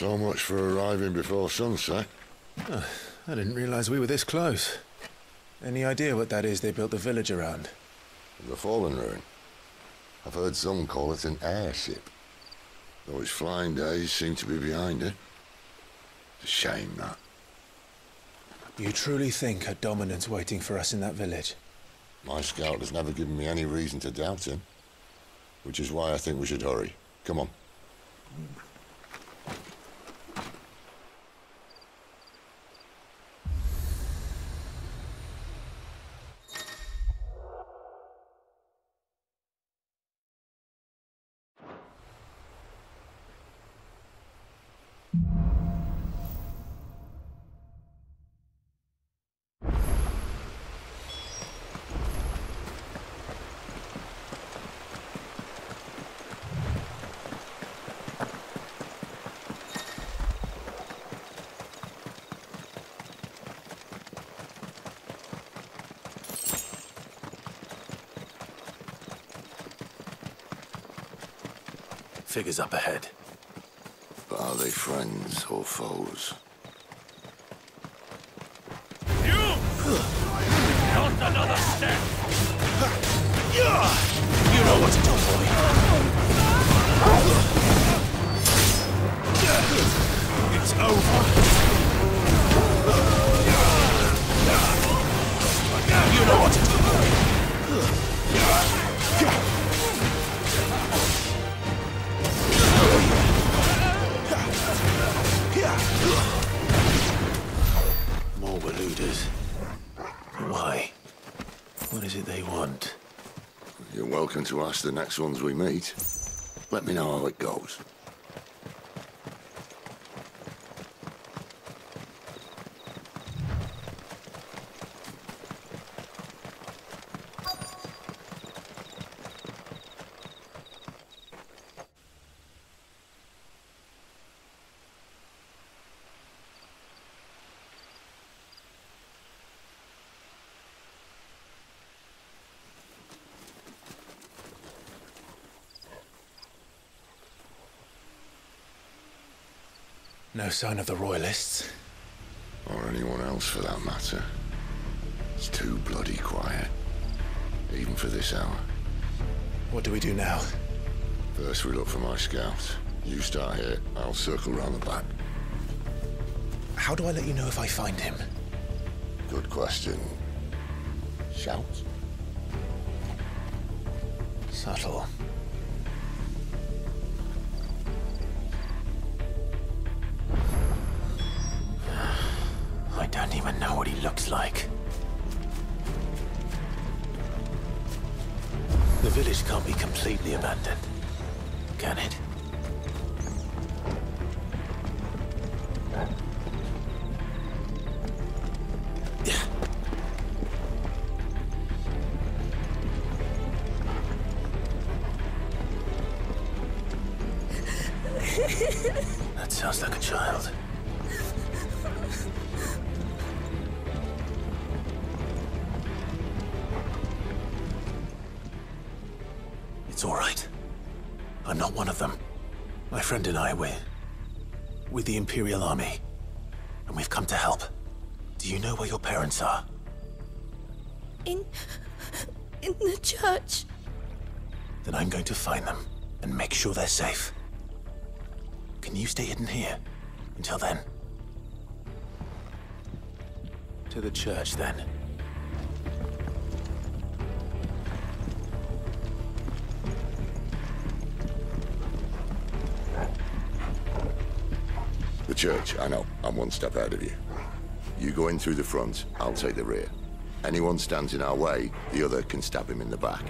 So much for arriving before sunset. Oh, I didn't realize we were this close. Any idea what that is they built the village around? The fallen ruin. I've heard some call it an airship. Though its flying days seem to be behind it. It's a shame, that. You truly think a dominant's waiting for us in that village? My scout has never given me any reason to doubt him. Which is why I think we should hurry. Come on. Figures up ahead. But are they friends or foes? You! Not another step! You know what to do, boy. It's over. You know what to do, Why? What is it they want? You're welcome to ask the next ones we meet. Let me know how it goes. No sign of the Royalists. Or anyone else for that matter. It's too bloody quiet. Even for this hour. What do we do now? First we look for my scout. You start here, I'll circle round the back. How do I let you know if I find him? Good question. Shout? Subtle. It's all right. I'm not one of them. My friend and I, we're... with the Imperial Army. And we've come to help. Do you know where your parents are? In. in the church. Then I'm going to find them and make sure they're safe. Can you stay hidden here until then? To the church, then. Church, I know. I'm one step ahead of you. You go in through the front, I'll take the rear. Anyone stands in our way, the other can stab him in the back.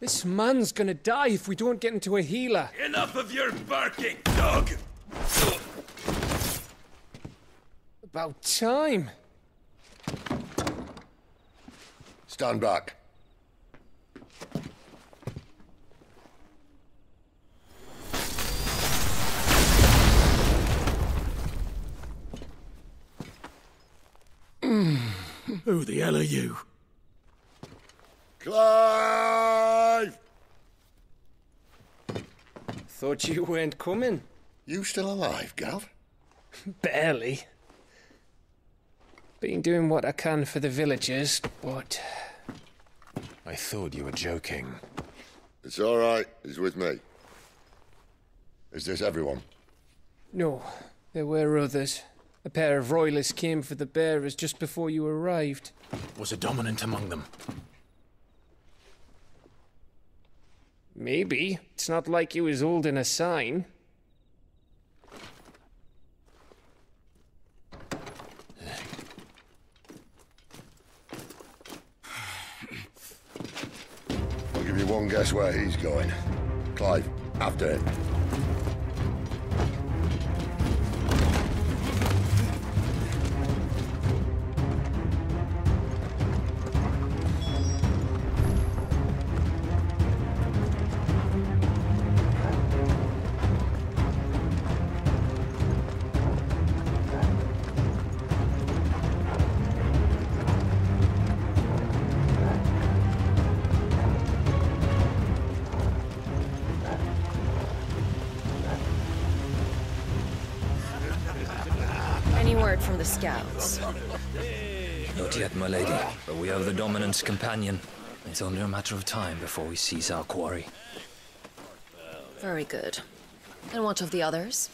This man's gonna die if we don't get into a healer. Enough of your barking, dog! About time. Stand back. Who the hell are you? Clive! Thought you weren't coming. You still alive, Gav? Barely. Been doing what I can for the villagers, but I thought you were joking. It's all right. He's with me. Is this everyone? no, there were others. A pair of royalists came for the bearers just before you arrived. Was a dominant among them? Maybe. It's not like he was holding a sign. I'll give you one guess where he's going. Clive, after him. Companion. It's only a matter of time before we seize our quarry. Very good. And what of the others?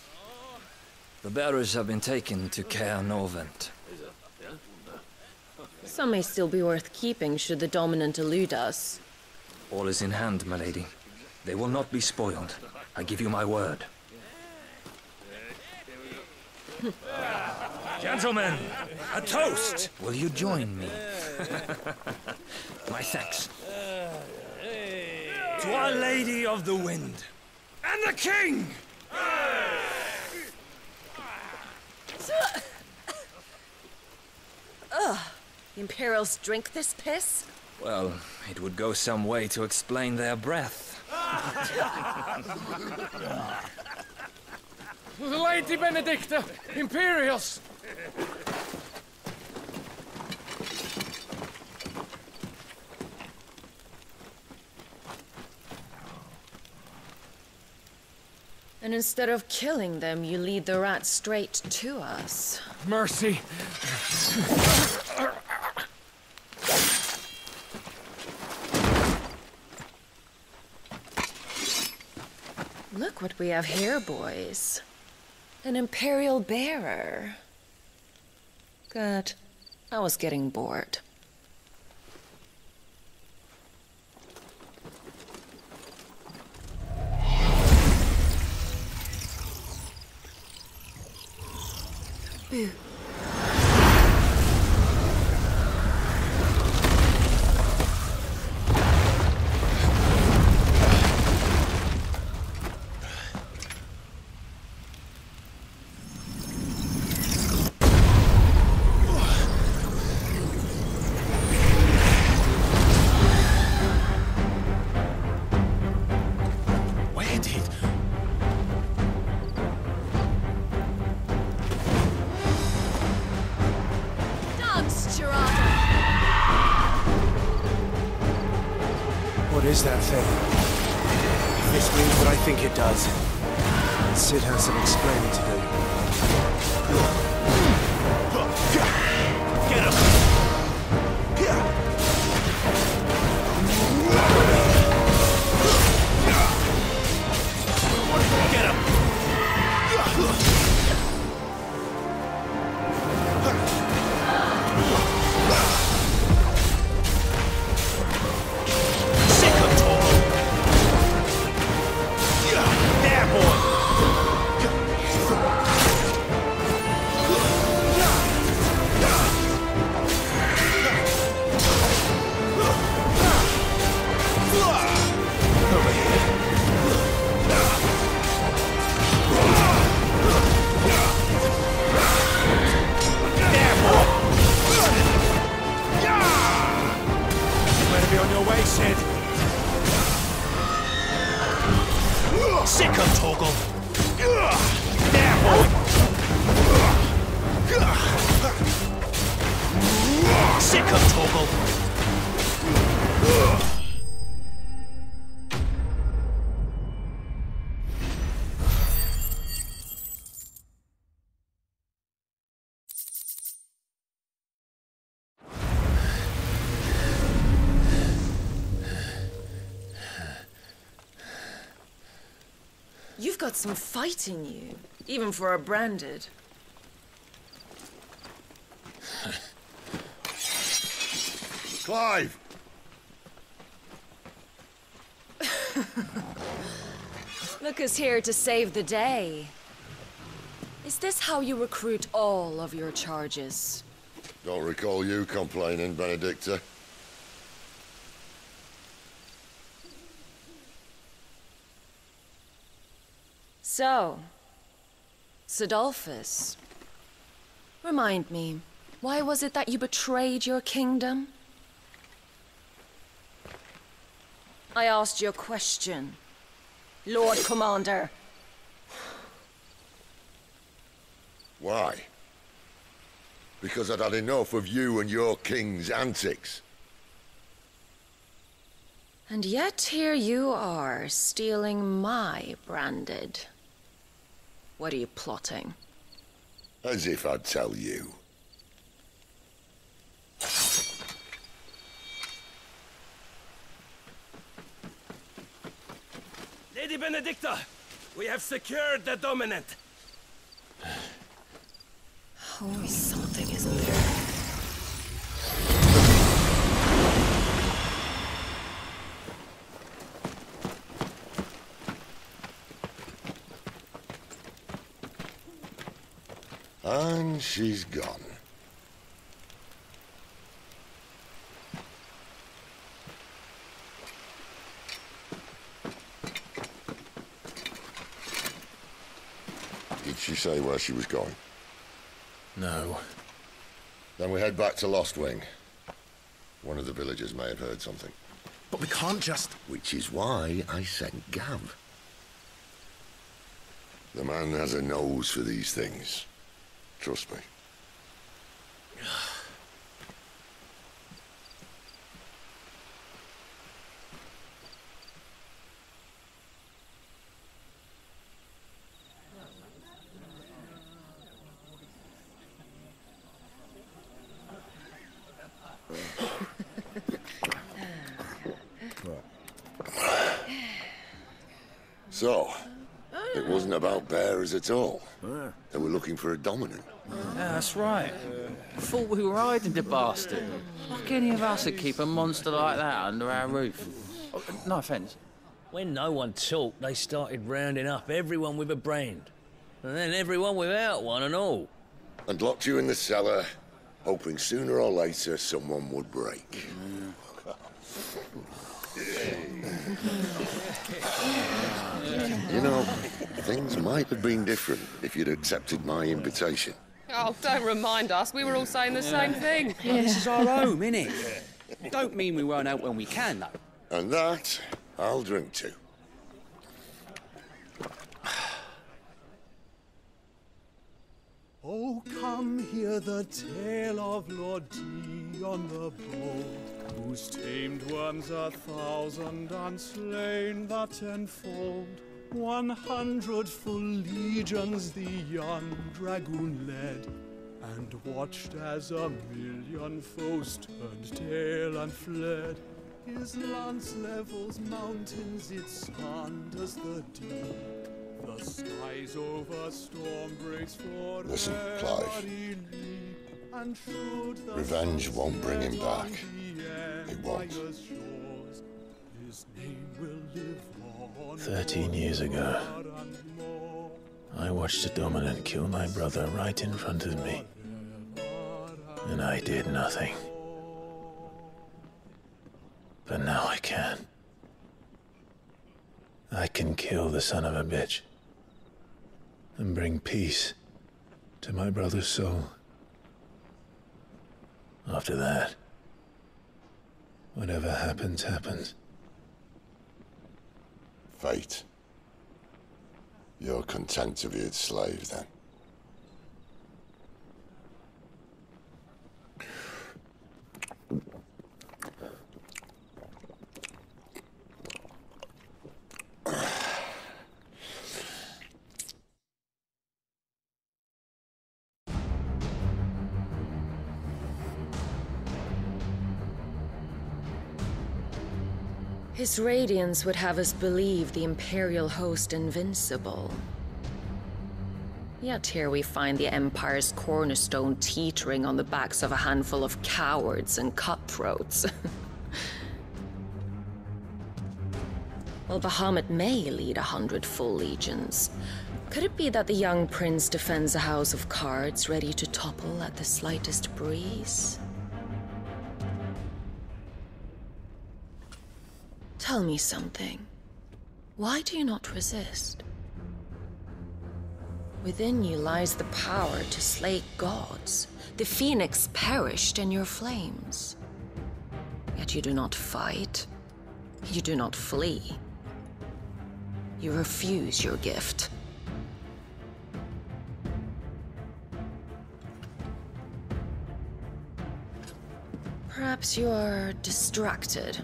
The bearers have been taken to Caer Norvent. Some may still be worth keeping should the dominant elude us. All is in hand, my lady. They will not be spoiled. I give you my word. Gentlemen, a toast! Will you join me? my thanks. To Our Lady of the Wind. And the King! Uh, ugh. Imperials drink this piss? Well, it would go some way to explain their breath. The Lady Benedicta! Imperials! And instead of killing them, you lead the rats straight to us. Mercy! Look what we have here, boys. An Imperial bearer. Good. I was getting bored. Boo. That thing? This means what I think it does, Sid has some explaining to do. You've got some fight in you, even for a branded. Clive! Look us here to save the day. Is this how you recruit all of your charges? Don't recall you complaining, Benedicta. So, Cidolfus, remind me, why was it that you betrayed your kingdom? I asked you a question, Lord Commander. Why? Because I'd had enough of you and your king's antics. And yet here you are, stealing my branded. What are you plotting? As if I'd tell you. Lady Benedicta, we have secured the dominant. Always something, isn't there? And she's gone. Did she say where she was going? No. Then we head back to Lostwing. One of the villagers may have heard something. But we can't just... Which is why I sent Gav. The man has a nose for these things. Trust me. So, it wasn't about bears at all. Ah. They were looking for a dominant. Yeah, that's right. I Thought we were hiding the bastard. Like any of us would keep a monster like that under our roof. Oh, no offence. When no one talked, they started rounding up everyone with a brand. And then everyone without one and all. And locked you in the cellar, hoping sooner or later someone would break. You know, things might have been different if you'd accepted my invitation. Oh, don't remind us. We were all saying the same thing. This is our home, innit? Don't mean we won't out when we can, though. And that, I'll drink to. Oh, come hear the tale of Lord Dion the Bold, who's tamed wyrms a thousand and slain the tenfold. One hundred full legions the young dragoon led, and watched as a million foes turned tail and fled. His lance levels mountains, it sanders the deep. The skies over storm breaks for Listen, Clive. and should the Revenge won't bring him back. It won't. His name will live. Thirteen years ago, I watched a dominant kill my brother right in front of me. And I did nothing. But now I can. I can kill the son of a bitch. And bring peace to my brother's soul. After that, Whatever happens, happens. Fate. You're content to be its slave, then? His radiance would have us believe the Imperial host invincible. Yet here we find the Empire's cornerstone teetering on the backs of a handful of cowards and cutthroats. While Bahamut may lead a hundred full legions, could it be that the young prince defends a house of cards ready to topple at the slightest breeze? Tell me something. Why do you not resist? Within you lies the power to slay gods. The phoenix perished in your flames. Yet you do not fight. You do not flee. You refuse your gift. Perhaps you are distracted.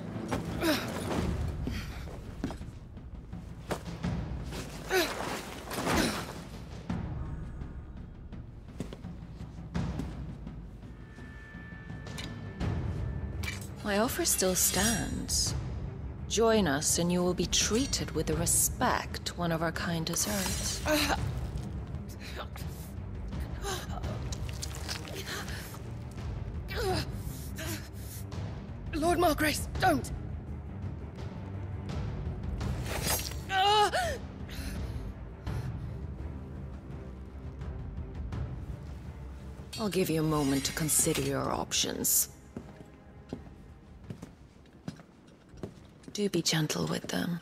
My offer still stands. Join us and you will be treated with the respect one of our kind deserves. Lord Margrace, don't! I'll give you a moment to consider your options. Do be gentle with them.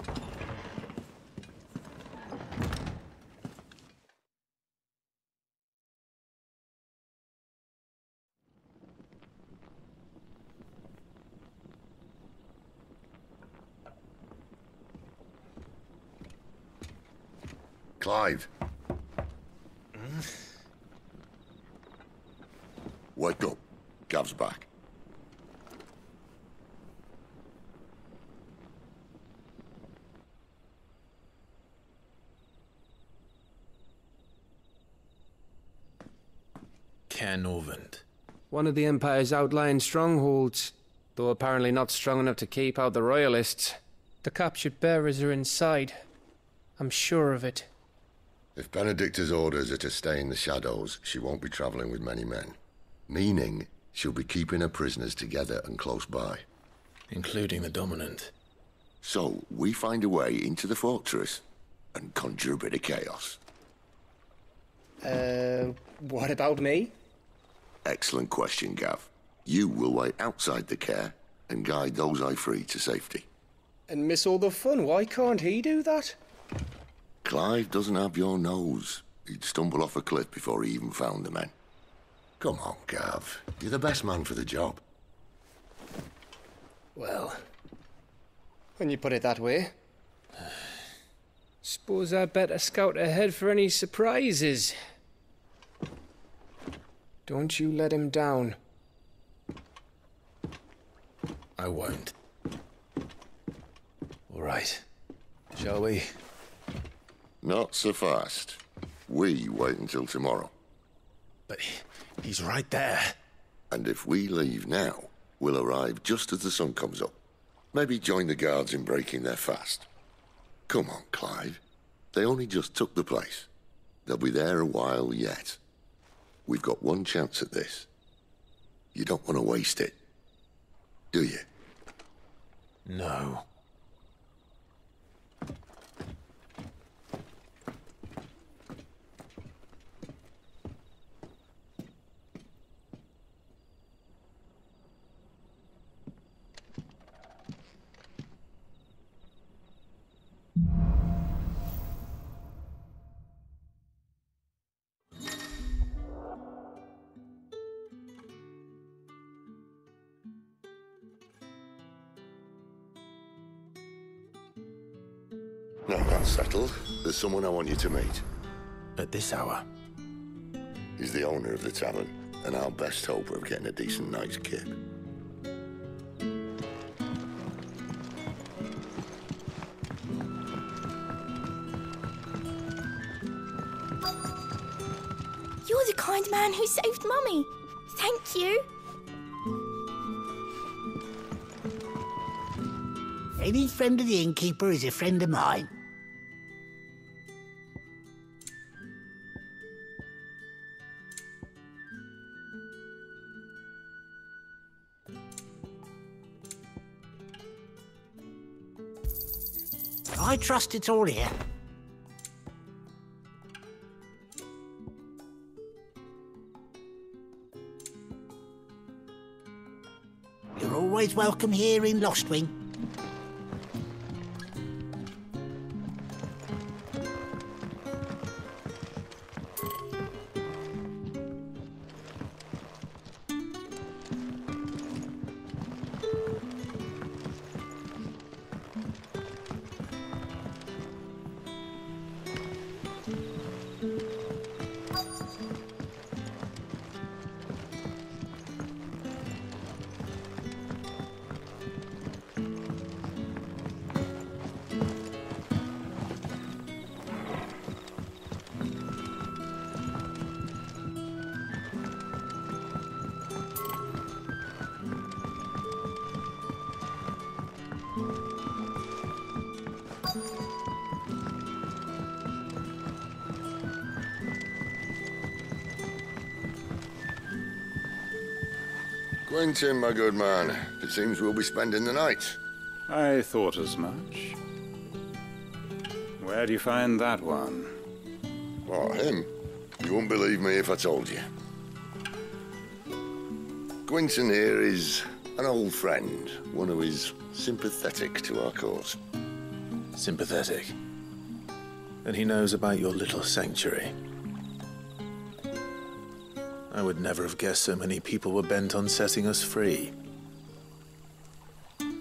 Clive. Wake up. Gav's back. Caer Norvent. One of the Empire's outlying strongholds, though apparently not strong enough to keep out the Royalists. The captured bearers are inside. I'm sure of it. If Benedicta's orders are to stay in the shadows, she won't be traveling with many men. Meaning, she'll be keeping her prisoners together and close by. Including the Dominant. So, we find a way into the fortress and conjure a bit of chaos. Uh, what about me? Excellent question, Gav. You will wait outside the care and guide those I free to safety. And miss all the fun. Why can't he do that? Clive doesn't have your nose. He'd stumble off a cliff before he even found the men. Come on, Gav. You're the best man for the job. Well, when you put it that way. Suppose I better scout ahead for any surprises. Don't you let him down. I won't. All right. Shall we? Not so fast. We wait until tomorrow. But he's right there. And if we leave now, we'll arrive just as the sun comes up. Maybe join the guards in breaking their fast. Come on, Clive. They only just took the place. They'll be there a while yet. We've got one chance at this. You don't want to waste it, do you? No. That's settled. There's someone I want you to meet. At this hour? He's the owner of the tavern, and our best hope of getting a decent night's kip. You're the kind man who saved Mummy. Thank you. Any friend of the innkeeper is a friend of mine. Trust it's all here. You're always welcome here in Lostwing. Quentin, my good man. It seems we'll be spending the night. I thought as much. Where do you find that one? What, him? You wouldn't believe me if I told you. Quinton here is an old friend, one who is sympathetic to our cause. Sympathetic. And he knows about your little sanctuary. I would never have guessed so many people were bent on setting us free.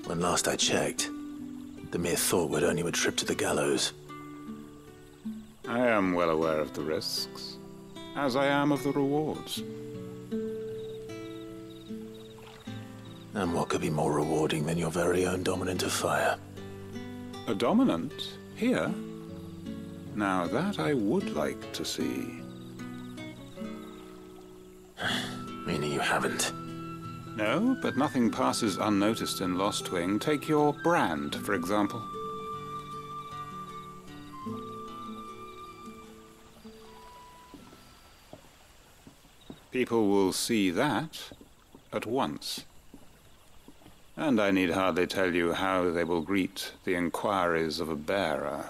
When last I checked, the mere thought would earn you a trip to the gallows. I am well aware of the risks, as I am of the rewards. And what could be more rewarding than your very own dominant of fire? A dominant? Here? Now that I would like to see. Meaning you haven't? No, but nothing passes unnoticed in Lostwing. Take your brand, for example. People will see that at once. And I need hardly tell you how they will greet the inquiries of a bearer.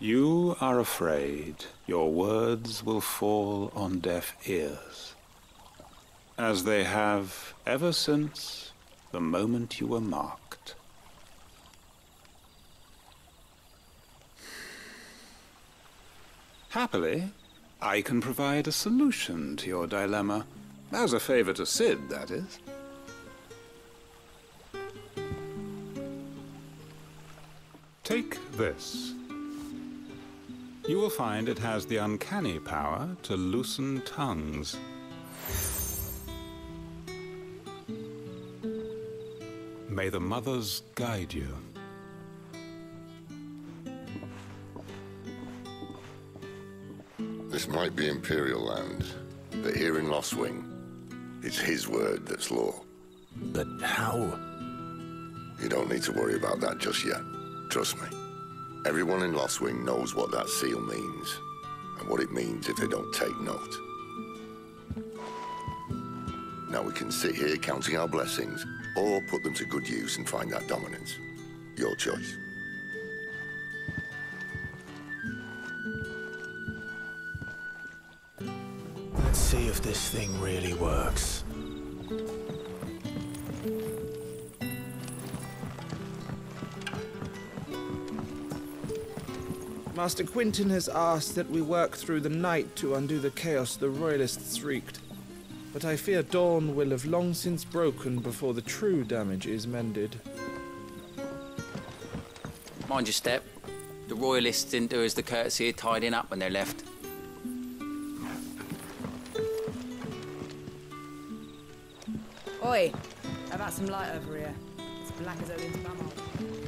You are afraid your words will fall on deaf ears, as they have ever since the moment you were marked. Happily, I can provide a solution to your dilemma, as a favor to Sid, that is. Take this. You will find it has the uncanny power to loosen tongues. May the mothers guide you. This might be Imperial land, but here in Lostwing, it's his word that's law. But how? You don't need to worry about that just yet. Trust me. Everyone in Lostwing knows what that seal means, and what it means if they don't take note. Now we can sit here counting our blessings, or put them to good use and find that dominance. Your choice. Let's see if this thing really works. Master Quinton has asked that we work through the night to undo the chaos the Royalists wreaked. But I fear dawn will have long since broken before the true damage is mended. Mind your step. The royalists didn't do us the courtesy of tidying up when they left. Oi, how about some light over here? It's black as Odin's bumhole.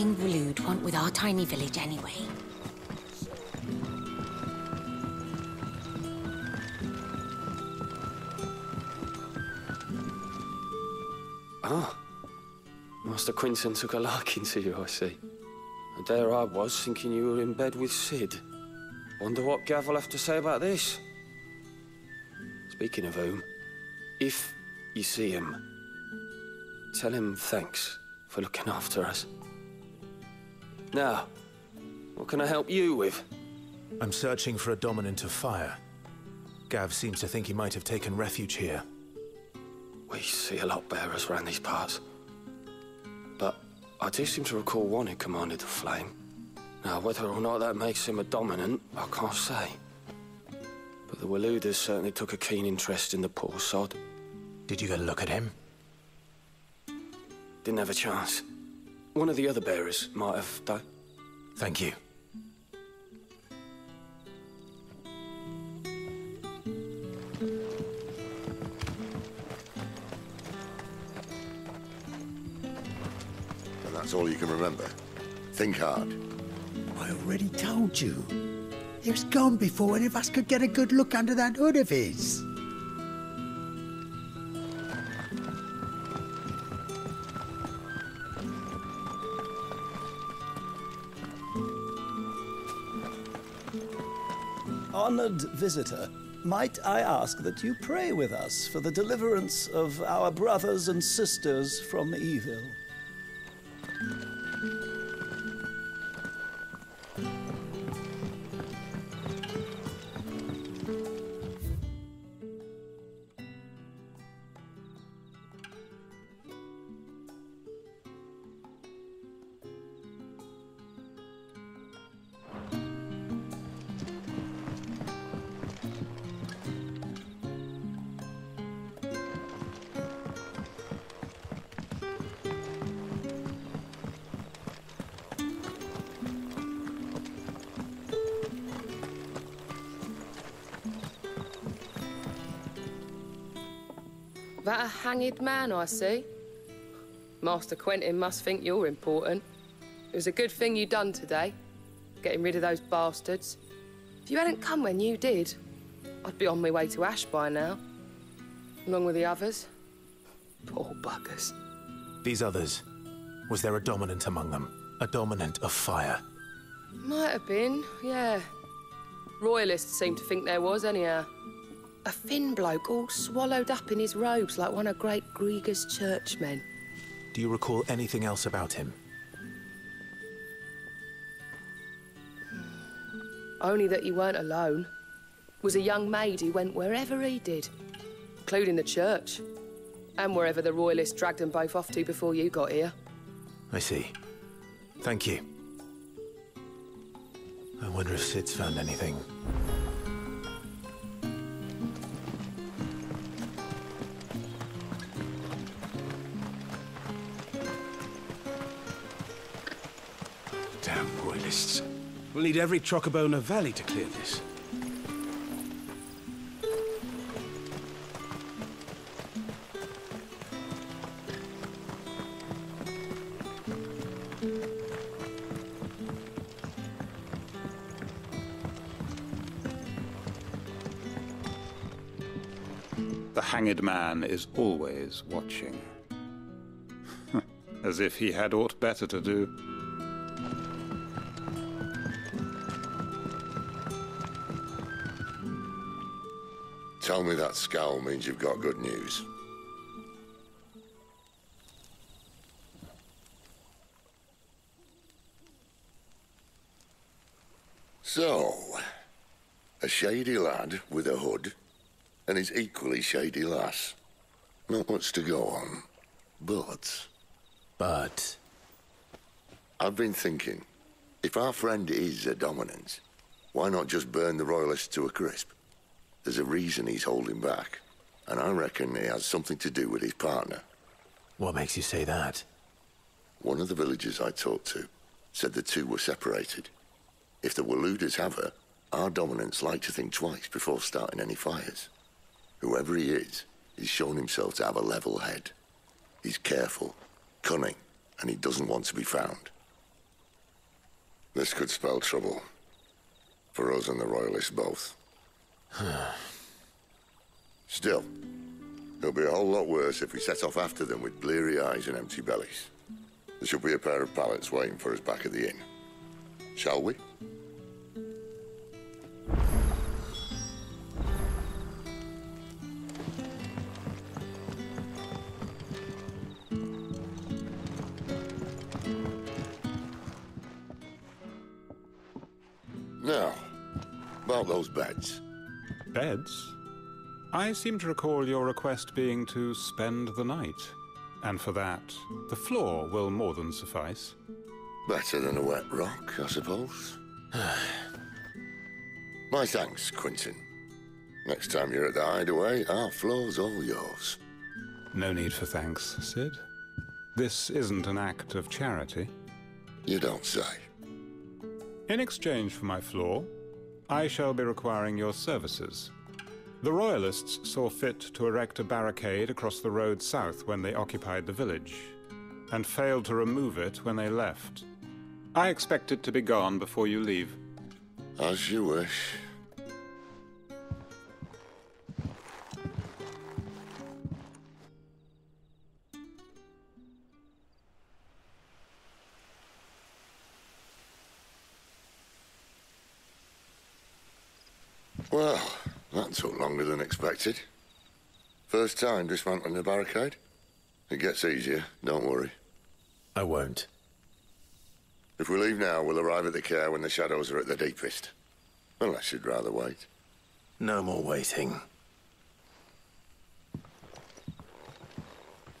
King Waloed want with our tiny village anyway? Ah. Master Quinton took a liking to you, I see. And there I was, thinking you were in bed with Sid. Wonder what Gav will have to say about this. Speaking of whom, if you see him, tell him thanks for looking after us. Now, what can I help you with? I'm searching for a dominant of fire. Gav seems to think he might have taken refuge here. We see a lot bearers around these parts. But I do seem to recall one who commanded the flame. Now, whether or not that makes him a dominant, I can't say. But the Waloeders certainly took a keen interest in the poor sod. Did you get a look at him? Didn't have a chance. One of the other bearers might have, though. Thank you. And that's all you can remember. Think hard. I already told you. He was gone before any of us could get a good look under that hood of his. Honored visitor, might I ask that you pray with us for the deliverance of our brothers and sisters from evil? That a hanged man I see? Master Quentin must think you're important. It was a good thing you done today, getting rid of those bastards. If you hadn't come when you did, I'd be on my way to Ash by now, along with the others. Poor buggers. These others, was there a dominant among them? A dominant of fire? Might have been, yeah. Royalists seem to think there was, anyhow. A thin bloke all swallowed up in his robes like one of great Greagor's churchmen. Do you recall anything else about him? Only that he weren't alone. Was a young maid who went wherever he did, including the church. And wherever the royalists dragged them both off to before you got here. I see. Thank you. I wonder if Sid's found anything. We'll need every chocobo the valley to clear this. The hanged man is always watching. As if he had aught better to do. Me that scowl means you've got good news. So, a shady lad with a hood and his equally shady lass. Not much to go on, but... But... I've been thinking, if our friend is a dominant, Why not just burn the Royalists to a crisp? There's a reason he's holding back, and I reckon it has something to do with his partner. What makes you say that? One of the villagers I talked to said the two were separated. If the Waloeders have her, our dominants like to think twice before starting any fires. Whoever he is, he's shown himself to have a level head. He's careful, cunning, and he doesn't want to be found. This could spell trouble. For us and the Royalists both. Still, it'll be a whole lot worse if we set off after them with bleary eyes and empty bellies. There should be a pair of pallets waiting for us back at the inn. Shall we? Now, about those beds. Beds? I seem to recall your request being to spend the night. And for that, the floor will more than suffice. Better than a wet rock, I suppose. My thanks, Quentin. Next time you're at the hideaway, our floor's all yours. No need for thanks, Cid. This isn't an act of charity. You don't say. In exchange for my floor, I shall be requiring your services. The Royalists saw fit to erect a barricade across the road south when they occupied the village, and failed to remove it when they left. I expect it to be gone before you leave. As you wish. Well, that took longer than expected. First time dismantling the barricade? It gets easier, don't worry. I won't. If we leave now, we'll arrive at the Caer when the shadows are at their deepest. Unless you'd rather wait. No more waiting.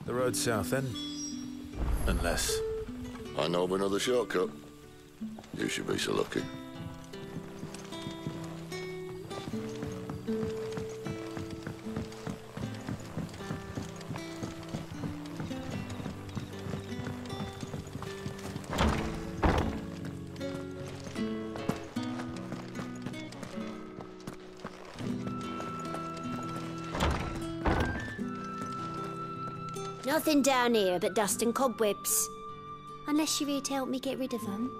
The road south then? Unless... I know of another shortcut. You should be so lucky. Nothing down here but dust and cobwebs. Unless you're here to help me get rid of them.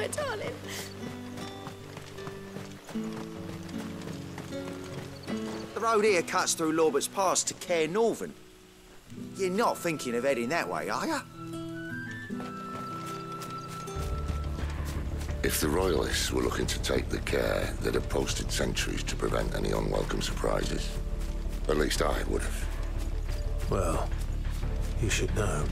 My darling. The road here cuts through Lorbert's Pass to Caer Norvent. You're not thinking of heading that way, are you? If the Royalists were looking to take the Caer, they'd have posted sentries to prevent any unwelcome surprises. At least I would have. Well, you should know.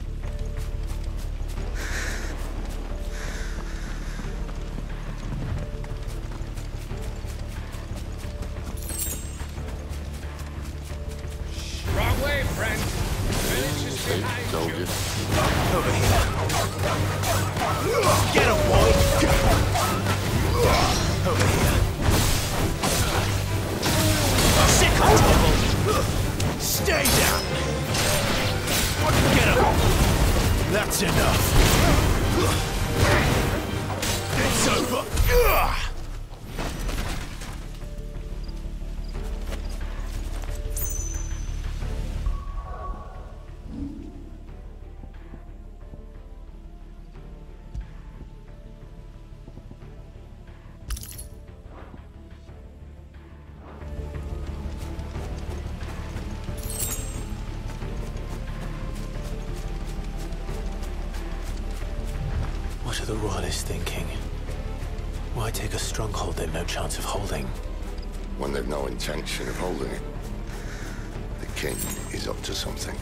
To something.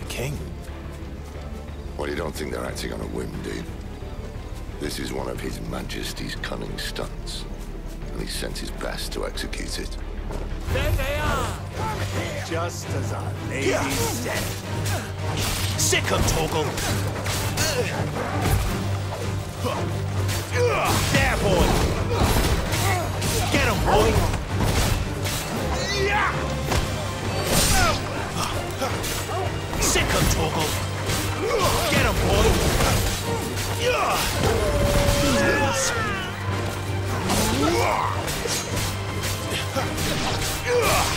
The king? Well, you don't think they're acting on a whim, do you? This is one of His Majesty's cunning stunts, and he sent his best to execute it. There they are! Just as our lady said. Sick of Torgal! There, boy! Get him, boy! Sick of Torgal! Get him, boy!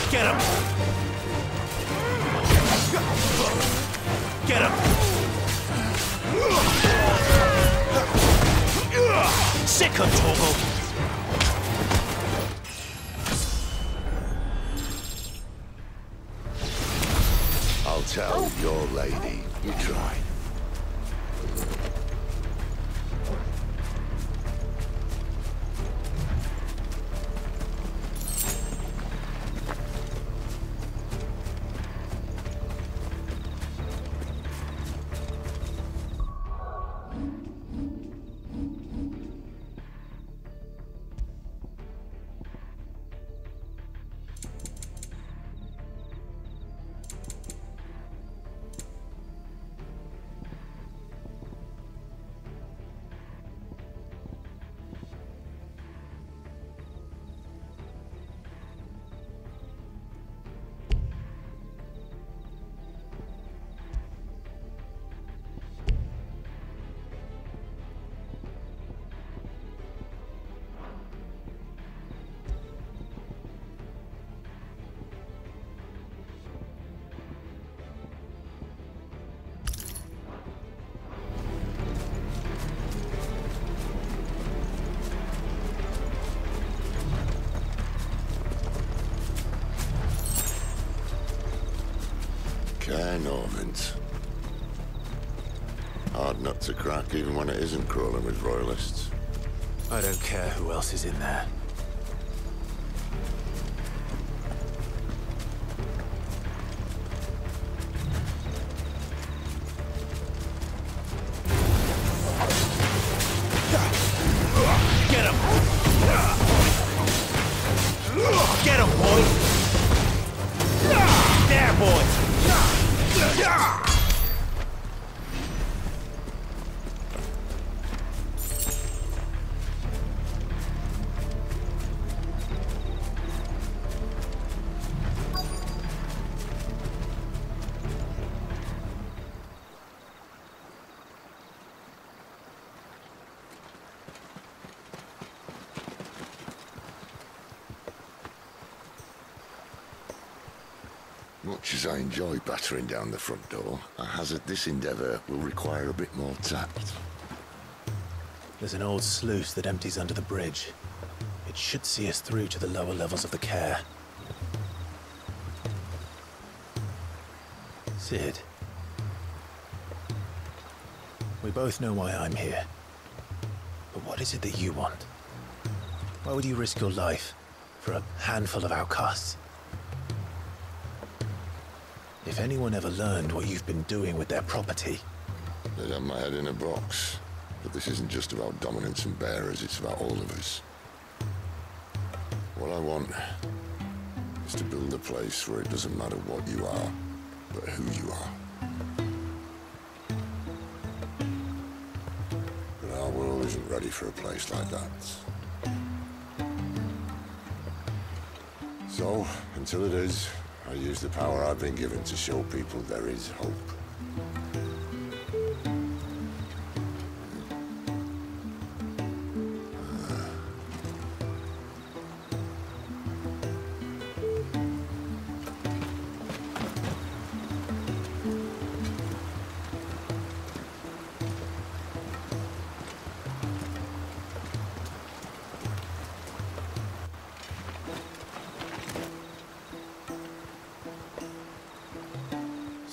Get him! Get him! Sick of Torgal! Lady you tried. To crack even when it isn't crawling with royalists. I don't care who else is in there. Much as I enjoy battering down the front door, I hazard this endeavour will require a bit more tact. There's an old sluice that empties under the bridge. It should see us through to the lower levels of the Caer. Cid. We both know why I'm here. But what is it that you want? Why would you risk your life for a handful of outcasts? If anyone ever learned what you've been doing with their property... They'd have my head in a box. But this isn't just about Dominants and bearers, it's about all of us. What I want is to build a place where it doesn't matter what you are, but who you are. But our world isn't ready for a place like that. So, until it is, I use the power I've been given to show people there is hope.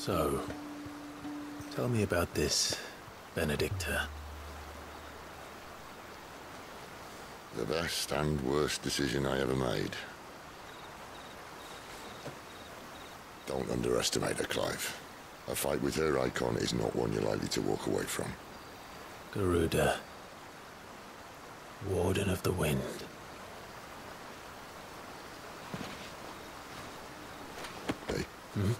So, tell me about this Benedicta. The best and worst decision I ever made. Don't underestimate her, Clive. A fight with her icon is not one you're likely to walk away from. Garuda. Warden of the Wind. Hey? Hmm?